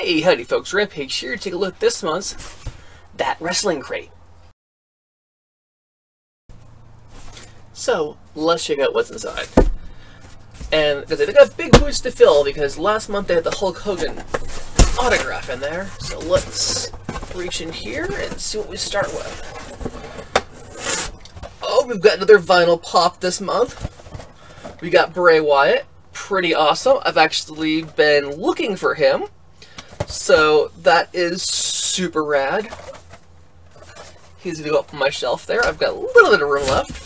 Hey, howdy folks, Rampage here to take a look at this month's That Wrestling Crate. So, let's check out what's inside. And because they got big boots to fill because last month they had the Hulk Hogan autograph in there. So let's reach in here and see what we start with. Oh, we've got another vinyl pop this month. We got Bray Wyatt. Pretty awesome. I've actually been looking for him. So that is super rad. He's gonna go up on my shelf there. I've got a little bit of room left.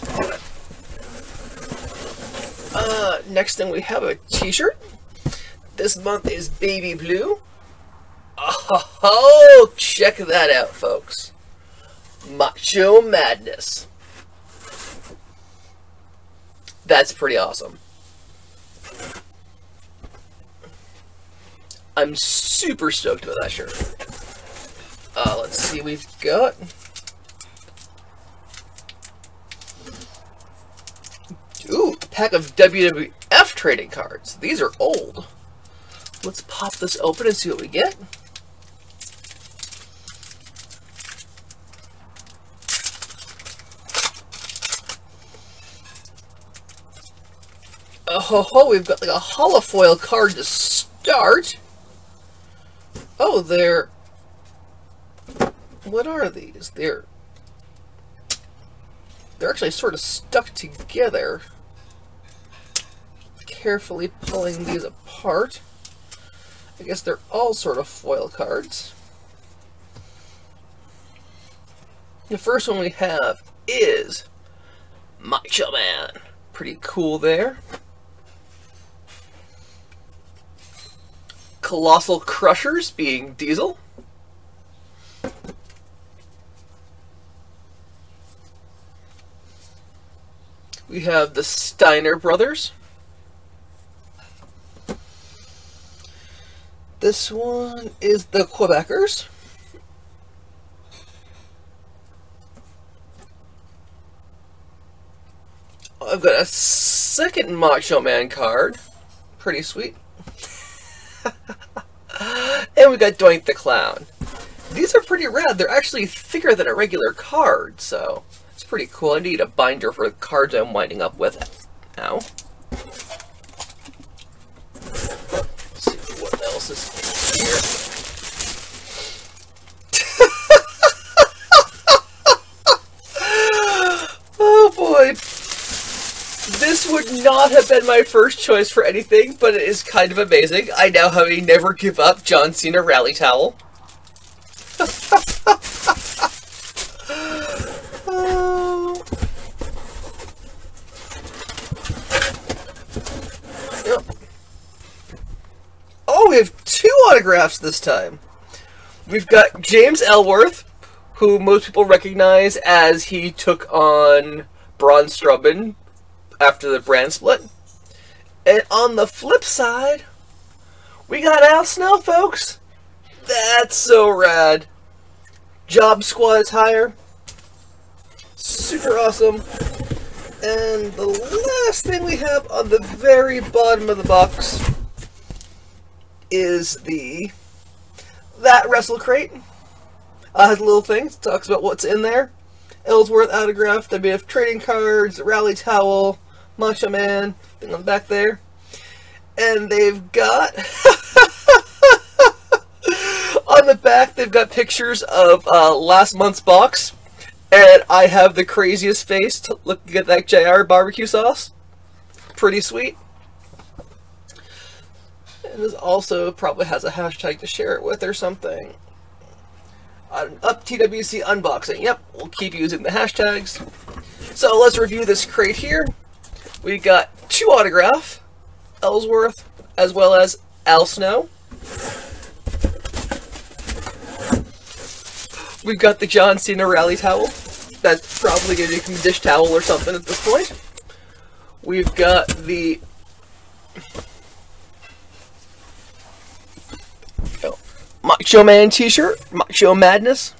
Uh, next thing we have a t-shirt. This month is baby blue. Oh, check that out, folks. Macho Madness. That's pretty awesome. I'm super stoked about that shirt. Uh, let's see, we've got... Ooh, a pack of WWF trading cards. These are old. Let's pop this open and see what we get. Oh ho ho, we've got like a holofoil card to start. Oh, they're... What are these? They're... They're actually sort of stuck together. Carefully pulling these apart. I guess they're all sort of foil cards. The first one we have is Macho Man. Pretty cool there. Colossal Crushers being Diesel. We have the Steiner Brothers. This one is the Quebecers. I've got a second Macho Man card. Pretty sweet. And we got Doink the Clown. These are pretty rad. They're actually thicker than a regular card, so it's pretty cool. I need a binder for the cards I'm winding up with now. Let's see what else is here. Oh, This would not have been my first choice for anything, but it is kind of amazing. I now have a never give up John Cena rally towel. oh. We have two autographs this time. We've got James Ellsworth, who most people recognize as he took on Braun Strowman after the brand split. And on the flip side, we got Al Snow, folks. That's so rad. Job Squad is higher. Super awesome. And the last thing we have on the very bottom of the box is the that wrestle crate. Uh, has a little thing. Talks about what's in there. Ellsworth autograph, WF trading cards, rally towel, Macho Man, thing on the back there. And they've got on the back they've got pictures of uh, last month's box. And I have the craziest face to look at that JR barbecue sauce. Pretty sweet. And this also probably has a hashtag to share it with or something. up TWC unboxing. Yep, we'll keep using the hashtags. So let's review this crate here. We got two autograph, Ellsworth, as well as Al Snow. We've got the John Cena rally towel. That's probably going to be a dish towel or something at this point. We've got the oh, Macho Man t-shirt, Macho Madness.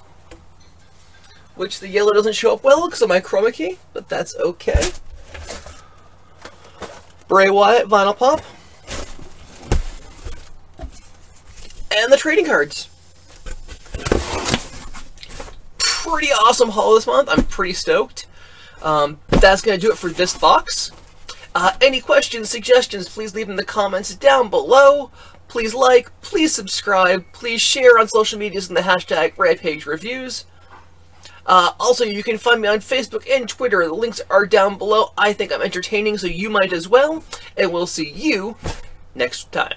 Which the yellow doesn't show up well because of my chroma key, but that's okay. Bray Wyatt vinyl pop. and the trading cards. Pretty awesome haul this month. I'm pretty stoked. Um, that's going to do it for this box. Uh, any questions, suggestions, please leave them in the comments down below. Please like, please subscribe, please share on social medias in the hashtag Rampage Reviews. Uh, also, you can find me on Facebook and Twitter. The links are down below. I think I'm entertaining, so you might as well. And we'll see you next time.